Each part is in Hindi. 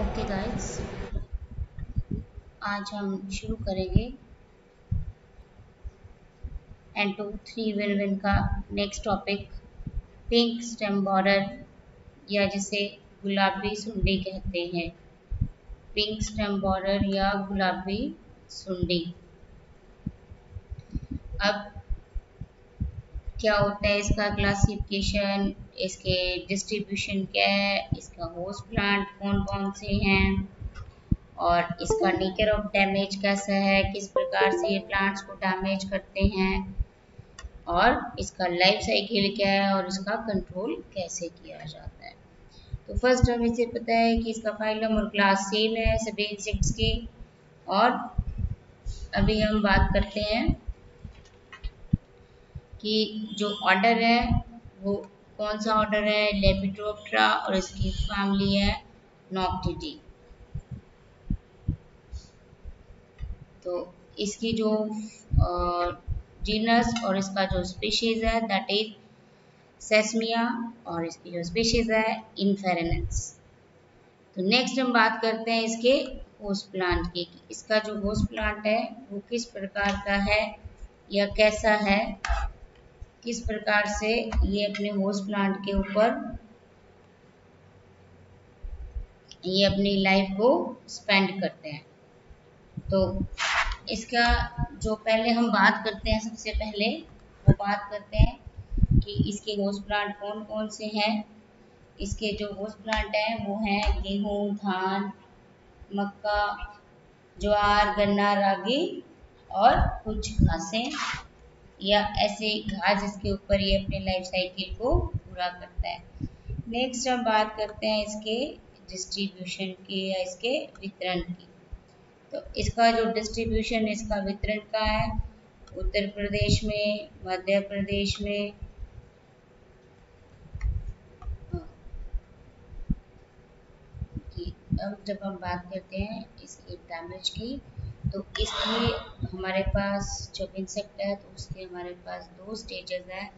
ओके गाइस, आज हम शुरू करेंगे एन टू थ्री विन विन का next topic pink stem border या जिसे गुलाबी सुंडी कहते हैं। पिंक स्टेम बॉर्डर या गुलाबी सुंडी। अब क्या होता है इसका क्लासिफिकेशन इसके डिस्ट्रीब्यूशन क्या है, इसका होस्ट प्लांट कौन कौन से हैं, और इसका नेचर ऑफ़ डैमेज कैसा है, किस प्रकार से ये प्लांट्स को डैमेज करते हैं, और इसका लाइफ साइकिल क्या है, और इसका कंट्रोल कैसे किया जाता है। तो फ़र्स्ट हमें इसे पता है कि इसका फाइलम और क्लास सेम है, सभी इंसेक्ट्स की, और अभी हम बात करते हैं कि जो ऑर्डर है, वो कौन सा ऑर्डर है? लेपिडोप्टरा और इसकी फैमिली है नॉक्टिडी तो इसकी जो जीनस और इसका जो स्पीशीज है दैट इज़ सेस्मिया और इसकी जो स्पीशीज है इनफेरेनेंस तो नेक्स्ट हम बात करते हैं इसके होस्ट प्लांट की इसका जो होस्ट प्लांट है, वो किस प्रकार का है या कैसा है? किस प्रकार से ये अपने होस्ट प्लांट के ऊपर, ये अपनी लाइफ को स्पेंड करते हैं? तो इसका जो पहले हम बात करते हैं, सबसे पहले वो बात करते हैं कि इसके होस्ट प्लांट कौन कौन से हैं? इसके जो होस्ट प्लांट हैं, वो हैं गेहूँ, धान, मक्का, ज्वार, गन्ना, रागी और कुछ घासें। या ऐसे घास जिसके ऊपर ये अपने लाइफ साइकिल को पूरा करता है नेक्स्ट हम बात करते हैं इसके डिस्ट्रीब्यूशन की या इसके वितरण की तो इसका जो डिस्ट्रीब्यूशन इसका वितरण का है, उत्तर प्रदेश में, मध्य प्रदेश में। अब जब हम बात करते हैं इसके डैमेज की तो इसलिए हमारे पास जब इंसेक्ट है तो उसके हमारे पास दो स्टेजेस हैं,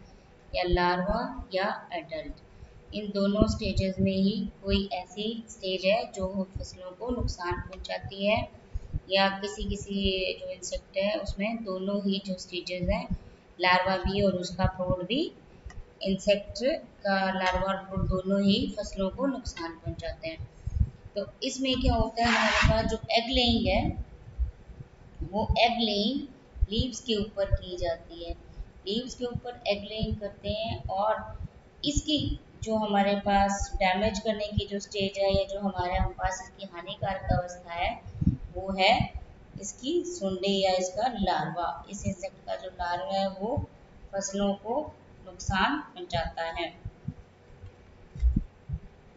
या लार्वा या एडल्ट इन दोनों स्टेजेस में ही कोई ऐसी स्टेज है जो फ़सलों को नुकसान पहुंचाती है, या किसी किसी जो इंसेक्ट है, उसमें दोनों ही जो स्टेजेस हैं लार्वा भी और उसका फ्रूट भी इंसेक्ट का लार्वा और फ्रूट दोनों ही फ़सलों को नुकसान पहुंचाते हैं. तो इसमें क्या होता है, हमारे पास जो एग लेइंग है वो एग लेइंग लीव्स के ऊपर की जाती है। लीव्स के ऊपर एग लेइंग करते हैं और इसकी जो हमारे पास डैमेज करने की जो स्टेज है या जो हमारे हम पास इसकी हानिकारक अवस्था है, वो है इसकी सुंडी या इसका लार्वा। इस इंसेक्ट का जो लार्वा है, वो फ़सलों को नुकसान पहुंचाता है।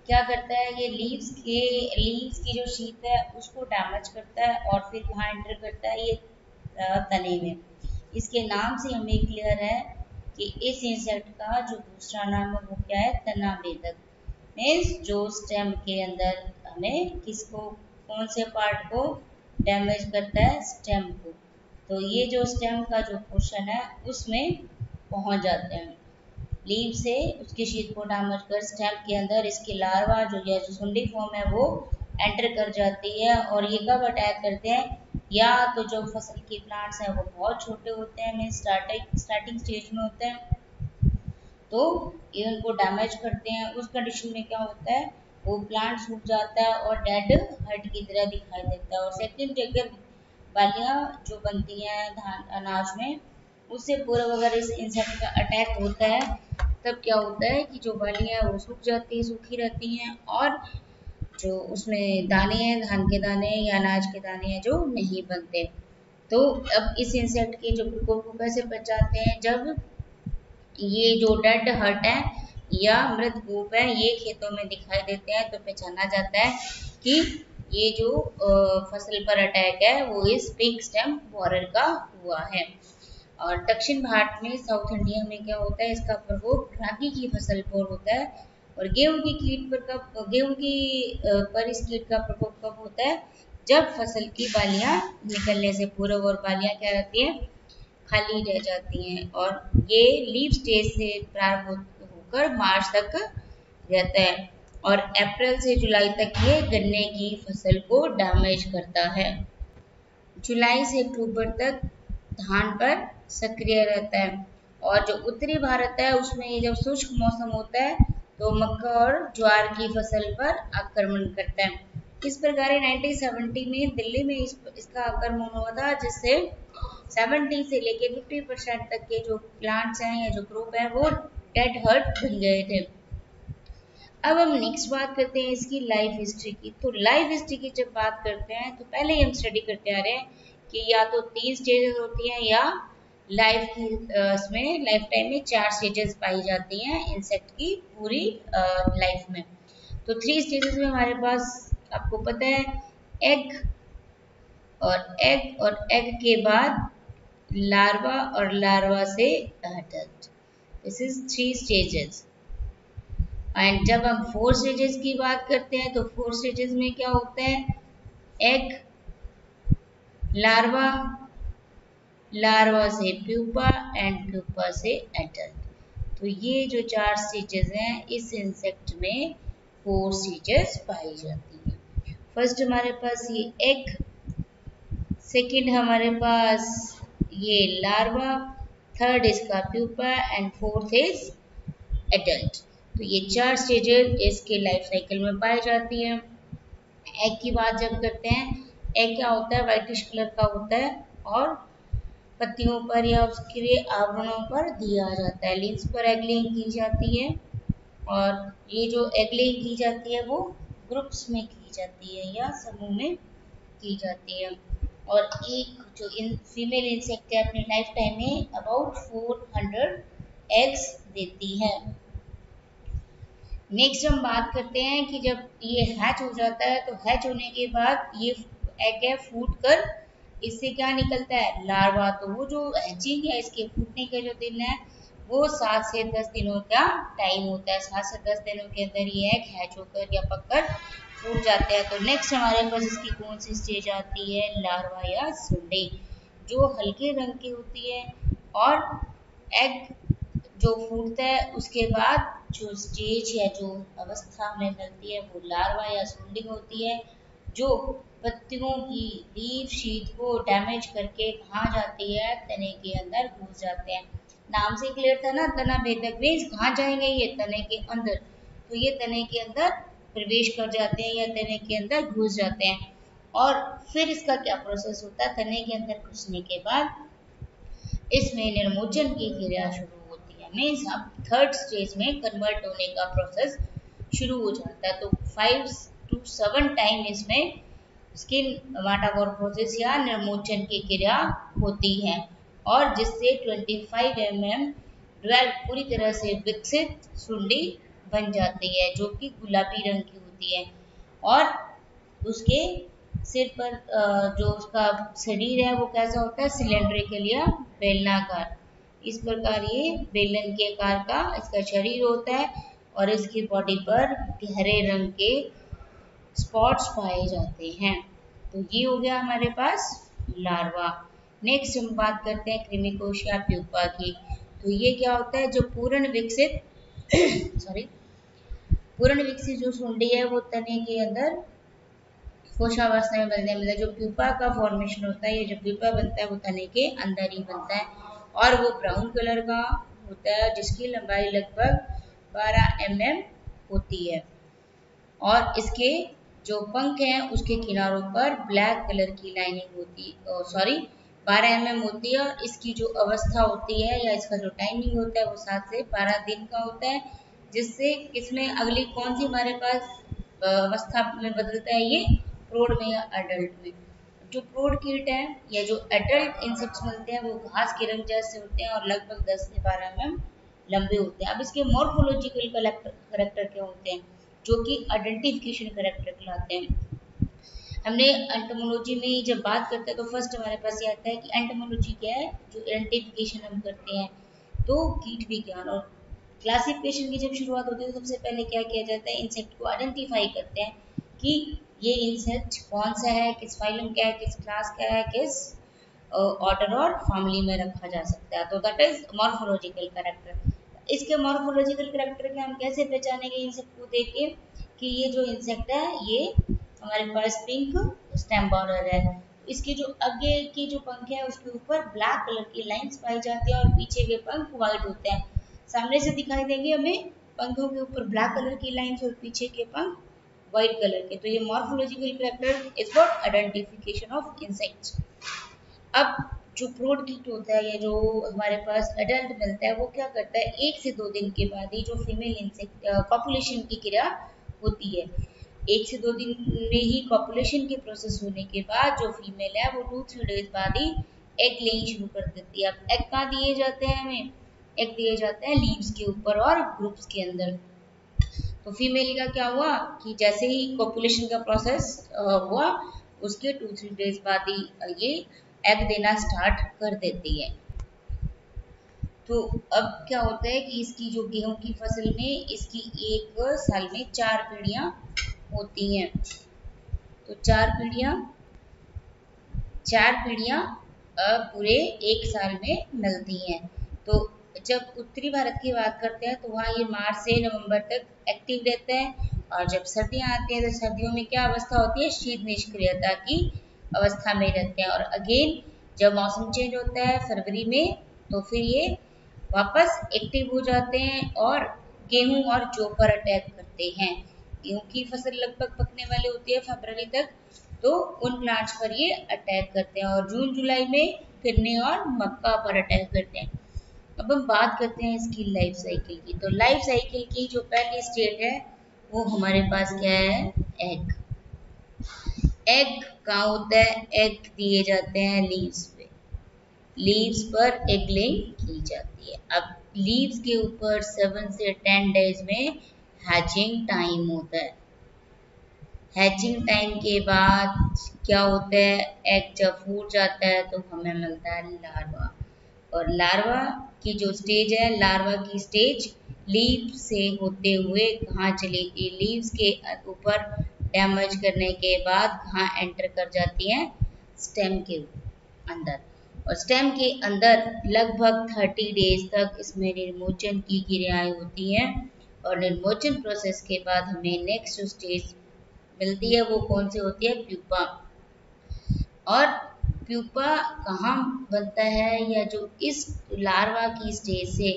क्या करता है, ये लीव्स के लीव्स की जो शीत है, उसको डैमेज करता है और फिर वहाँ एंटर करता है ये तने में। इसके नाम से हमें क्लियर है कि इस इंसेक्ट का जो दूसरा नाम है, वो क्या है? तना बेदक मीन्स जो स्टेम के अंदर हमें किसको, कौन से पार्ट को डैमेज करता है? स्टेम को। तो ये जो स्टेम का जो पोर्शन है, उसमें पहुँच जाते हैं। लीव से उसके शीत को डैमेज कर स्टेम के अंदर इसके लार्वा जो या जो सुंडी फॉर्म है वो एंटर कर जाती है और ये कब अटैक करते हैं? या तो जो फ़सल के प्लांट्स हैं वो बहुत छोटे होते हैं मीन स्टार्टिंग स्टार्टिंग स्टेज में होते हैं। तो ये उनको डैमेज करते हैं। उस कंडीशन में क्या होता है? वो प्लांट सूख जाता है और डेड हर्ट की तरह दिखाई देता है। और सेकंड अगर बालियाँ जो बनती हैं धान, अनाज में, उससे पूर्व अगर इस इंसेक्ट का अटैक होता है तब क्या होता है कि जो बालियाँ वो सूख जाती है, सूखी रहती हैं और जो उसमें दाने हैं, धान के दाने या अनाज के दाने हैं, जो नहीं बनते। तो अब इस इंसेक्ट के जो प्रकोप को कैसे पहचानते हैं? जब ये जो डेड हर्ट है या मृत गोप है, ये खेतों में दिखाई देते हैं तो पहचाना जाता है कि ये जो फ़सल पर अटैक है, वो इस पिंक स्टेम बॉरर का हुआ है। और दक्षिण भारत में साउथ इंडिया में क्या होता है, इसका प्रकोप रागी की फ़सल पर होता है और गेहूँ की कीट पर कब, गेहूँ की पर इस कीट का प्रकोप कब होता है? जब फ़सल की बालियाँ निकलने से पूर्व और बालियाँ क्या रहती हैं? खाली रह जाती हैं और ये लीव स्टेज से प्रारंभ होकर मार्च तक रहता है और अप्रैल से जुलाई तक ये गन्ने की फ़सल को डैमेज करता है। जुलाई से अक्टूबर तक धान पर सक्रिय रहता है। और जो उत्तरी भारत है उसमें ये जब शुष्क मौसम होता है तो मक्का और ज्वार की फ़सल पर आक्रमण करता है। इस प्रकार 1970 में दिल्ली में इस, इसका आक्रमण हुआ था जिससे 70 से लेके 50 परसेंट तक के जो प्लांट्स हैं या जो ग्रुप है वो डेड हर्ट बन गए थे। अब हम नेक्स्ट बात करते हैं इसकी लाइफ हिस्ट्री की। तो लाइफ हिस्ट्री की जब बात करते हैं तो पहले ही हम स्टडी करते आ रहे हैं कि या तो तीन स्टेजेस होती हैं या लाइफ की इसमें लाइफ टाइम में चार स्टेजेस पाई जाती हैं इंसेक्ट की पूरी लाइफ में। तो थ्री स्टेजेस में हमारे पास, आपको पता है एग और एग और एग के बाद लार्वा और लार्वा से adult this is three stages and जब हम फोर स्टेजेस की बात करते हैं तो फोर स्टेजेस में क्या होता है? एग लार्वा लार्वा से प्यूपा एंड प्यूपा से एडल्ट तो ये जो चार स्टेजेस हैं, इस इंसेक्ट में फोर स्टेजेस पाई जाती है। फ़र्स्ट हमारे पास ये एग सेकंड हमारे पास ये लार्वा थर्ड इसका pupa and fourth is adult तो ये चार स्टेजेस इसके लाइफ साइकिल में पाई जाती हैं। एग की बात जब करते हैं एग क्या होता है? वाइटिश कलर का होता है और पत्तियों पर या उसके आवरणों पर दिया जाता है। लिंस पर एगलिंग की जाती है और ये जो एगलिंग की जाती है वो ग्रुप्स में की जाती है या समूह में की जाती है। और एक जो इन फीमेल इंसेक्ट है, अपनी लाइफ टाइम में अबाउट 400 एग्स देती है। नेक्स्ट हम बात करते हैं कि जब ये हैच हो जाता है तो हैच होने के बाद ये एग है फूट कर इससे क्या निकलता है? लार्वा। तो वो जो हैचिंग है, इसके फूटने के जो दिन है, वो सात से दस दिनों का टाइम होता है। सात से दस दिनों के अंदर ये एग हैच होकर या पककर फूट जाते हैं। तो नेक्स्ट हमारे पास इसकी कौन सी स्टेज आती है? लार्वा या सुंडे, जो हल्के रंग की होती है। और एग जो फूटता है, उसके बाद जो स्टेज या जो अवस्था हमें मिलती है, वो लार्वा या सुंडी होती है, जो पत्तियों की लीफ शीट को डैमेज करके कहाँ जाती है? तने के अंदर घुस जाते हैं। नाम से क्लियर था ना? तना भेदक मीन्स कहाँ जाएँगे ये? तने के अंदर। तो ये तने के अंदर प्रवेश कर जाते हैं, या तने के अंदर घुस जाते हैं। और फिर इसका क्या प्रोसेस होता है? तने के अंदर घुसने के बाद इसमें निर्मोचन की क्रिया शुरू होती है। मीन्स अब थर्ड स्टेज में कन्वर्ट होने का प्रोसेस शुरू हो जाता है। तो फाइव टू सेवन टाइम इसमें स्किन मेटामॉर्फोसिस या निर्मोचन की क्रिया होती है और जिससे 25 फाइव एम एम पूरी तरह से विकसित सुंडी बन जाती है, जो कि गुलाबी रंग की होती है। और उसके सिर पर जो उसका शरीर है, वो कैसा होता है? सिलेंड्रिकल या बेलनाकार। इस प्रकार ये बेलन के आकार का इसका शरीर होता है और इसकी बॉडी पर गहरे रंग के स्पॉट्स पाए जाते हैं। तो ये हो गया हमारे पास लार्वा। नेक्स्ट हम बात करते हैं क्रिमिकोश या प्यूपा की। तो ये क्या होता है? जो पूर्ण विकसित सॉरी पूर्ण विकसित जो सुंडी है, वो तने के अंदर कोशावस्था में बनने है। जो प्यूपा का फॉर्मेशन होता है, ये जो प्यूपा बनता है, वो तने के अंदर ही बनता है। और वो ब्राउन कलर का होता है, जिसकी लंबाई लगभग 12 एम mm होती है। और इसके जो पंख हैं, उसके किनारों पर ब्लैक कलर की लाइनिंग होती सॉरी बारह एम mm होती है और इसकी जो अवस्था होती है या इसका जो टाइमिंग होता है, वो सात से बारह दिन का होता है, जिससे इसमें अगली कौन सी हमारे पास अवस्था में बदलता है ये प्रोड में या अडल्ट में। जो प्रोड कीट है या जो एडल्ट इंसेक्ट्स मिलते हैं, वो घास के रंग जैसे होते हैं और लगभग 10 से 12 एम लंबे होते हैं। अब इसके मॉर्फोलॉजिकल करेक्टर क्या होते हैं? जो कि आइडेंटिफिकेशन करेक्टर कहलाते हैं। हमने एंटोमोलॉजी में जब बात करते हैं तो फ़र्स्ट हमारे पास ये आता है कि एंटोमोलॉजी क्या है, जो आइडेंटिफिकेशन हम करते हैं। तो कीट विज्ञान और क्लासिफिकेशन की जब शुरुआत होती है तो सबसे पहले क्या किया जाता है इंसेक्ट को आइडेंटिफाई करते हैं कि ये इंसेक्ट कौन सा है, किस फाइलम का है, किस क्लास का है, किस ऑर्डर और फैमिली में रखा जा सकता है। तो दैट इज़ मॉर्फोलॉजिकल करेक्टर इसके मॉर्फोलॉजिकल करेक्टर के हम कैसे पहचानेंगे इंसेक्ट को देख के कि ये जो इंसेक्ट है, ये हमारे पास पिंक स्टेम बॉर्डर है। इसके जो आगे के जो पंख है, उसके ऊपर ब्लैक कलर की लाइंस पाई जाती है और पीछे के पंख व्हाइट होते हैं। सामने से दिखाई देंगे हमें पंखों के ऊपर ब्लैक कलर की लाइंस और पीछे के पंख व्हाइट कलर के। तो ये morphological character is for identification of insects अब जो प्रोड कीट होता है या जो हमारे पास अडल्ट मिलता है, वो क्या करता है? एक से दो दिन के बाद ही जो फीमेल इंसेक्ट पॉपुलेशन की क्रिया होती है। एक से दो दिन में ही पॉपुलेशन के प्रोसेस होने के बाद जो फीमेल है, वो टू थ्री डेज़ बाद ही एग लेनी शुरू कर देती है। अब एग कहाँ दिए जाते हैं हमें? एग दिए जाते हैं लीव्स के ऊपर और ग्रुप्स के अंदर। तो फीमेल का क्या हुआ कि जैसे ही पॉपुलेशन का प्रोसेस हुआ, उसके टू थ्री डेज़ बाद ही ये एग देना स्टार्ट कर देती है। तो अब क्या होता है कि इसकी जो गेहूँ की फ़सल में, इसकी एक साल में चार पीढ़ियाँ होती हैं। तो चार पीढ़ियाँ चार पीढ़ियाँ पूरे एक साल में मिलती हैं। तो जब उत्तरी भारत की बात करते हैं तो वहाँ ये मार्च से नवंबर तक एक्टिव रहते हैं। और जब सर्दियाँ आती हैं तो सर्दियों में क्या अवस्था होती है? शीत निष्क्रियता की अवस्था में रहते हैं। और अगेन जब मौसम चेंज होता है फरवरी में तो फिर ये वापस एक्टिव हो जाते हैं और गेहूँ और जौ पर अटैक करते हैं। गेहूँ की फ़सल लगभग पकने वाली होती है फरवरी तक तो उन प्लांट्स पर ये अटैक करते हैं और जून, जुलाई में गन्ने और मक्का पर अटैक करते हैं। अब हम बात करते हैं इसकी लाइफ साइकिल की। तो लाइफ साइकिल की जो पहली स्टेट है, वो हमारे पास क्या है? एग एग कहाँ होता है एग दिए जाते हैं लीव्स पे। लीव्स पर एग लेइंग की जाती है। अब लीव्स के ऊपर सेवन से टेन डेज़ में हैचिंग टाइम होता है। हैचिंग टाइम के बाद क्या होता है? एग जब फूट जाता है तो हमें मिलता है लार्वा और लार्वा की जो स्टेज है लार्वा की स्टेज लीव से होते हुए कहाँ चलेगी लीव्स के ऊपर डैमेज करने के बाद कहाँ एंटर कर जाती हैं स्टेम के अंदर। और स्टेम के अंदर लगभग थर्टी डेज़ तक इसमें निर्मोचन की क्रियाएँ होती हैं और निर्मोचन प्रोसेस के बाद हमें नेक्स्ट स्टेज मिलती है, वो कौन सी होती है? प्यूपा और प्यूपा कहाँ बनता है या जो इस लार्वा की स्टेज से,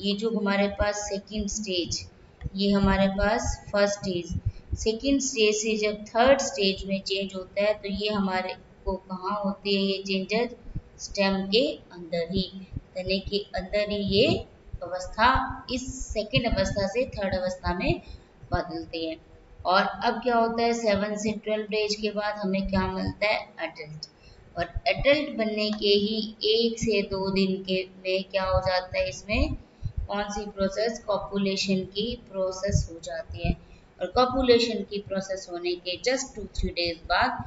ये जो हमारे पास सेकंड स्टेज ये हमारे पास फ़र्स्ट स्टेज सेकेंड स्टेज से जब थर्ड स्टेज में चेंज होता है तो ये हमारे को कहाँ होती है ये चेंजेस स्टेम के अंदर ही तने के अंदर ही ये अवस्था इस सेकेंड अवस्था से थर्ड अवस्था में बदलते हैं। और अब क्या होता है? सेवन से ट्वेल्व डेज़ के बाद हमें क्या मिलता है? अडल्ट और अडल्ट बनने के ही एक से दो दिन के में क्या हो जाता है? इसमें कौन सी प्रोसेस कॉपुलेशन की प्रोसेस हो जाती है। और कॉपुलेशन की प्रोसेस होने के जस्ट टू थ्री डेज़ बाद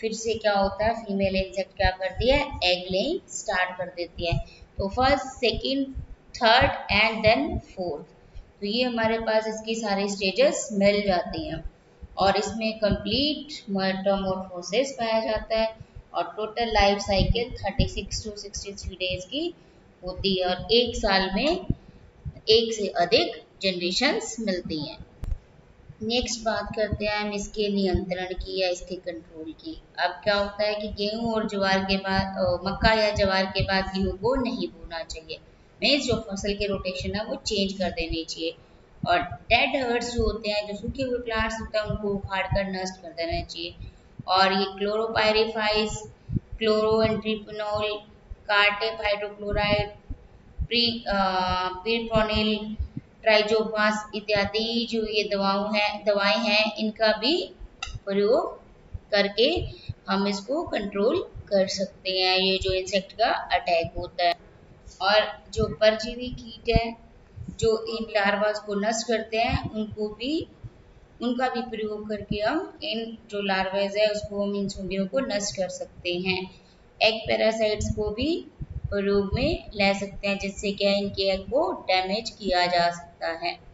फिर से क्या होता है? फीमेल इंसेक्ट क्या करती है? एग लेइंग स्टार्ट कर देती है। तो first second third and then fourth तो ये हमारे पास इसकी सारी स्टेजेस मिल जाती हैं। और इसमें कंप्लीट मेटामॉर्फोसिस पाया जाता है। और total life cycle 36 to 63 days की होती है। और एक साल में एक से अधिक जनरेशन्स मिलती हैं। नेक्स्ट बात करते हैं हम इसके नियंत्रण की या इसके कंट्रोल की। अब क्या होता है कि गेहूँ और ज्वार के बाद मक्का या ज्वार के बाद गेहूँ को नहीं बोना चाहिए। मेज जो फ़सल के रोटेशन है, वो चेंज कर देनी चाहिए। और डेड हर्ट्स जो होते हैं, जो सूखे हुए प्लांट्स होते हैं, उनको उखाड़ कर नष्ट कर देना चाहिए। और ये क्लोरोपायरिफाइस क्लोरो एंट्रीपनोल कार्टेप हाइड्रोक्लोराइड प्री प्रीप्रोनिल ट्राइजोपास इत्यादि जो ये दवाओं हैं, दवाएँ हैं, इनका भी प्रयोग करके हम इसको कंट्रोल कर सकते हैं, ये जो इंसेक्ट का अटैक होता है। और जो परजीवी कीट है, जो इन लार्वास को नष्ट करते हैं, उनको भी, उनका भी प्रयोग करके हम इन जो लार्वेज है, उसको हम इन सुंडियों को नष्ट कर सकते हैं। एग पैरासाइट्स को भी प्रयोग में ले सकते हैं, जिससे क्या इनके एग को डैमेज किया जा सकता है।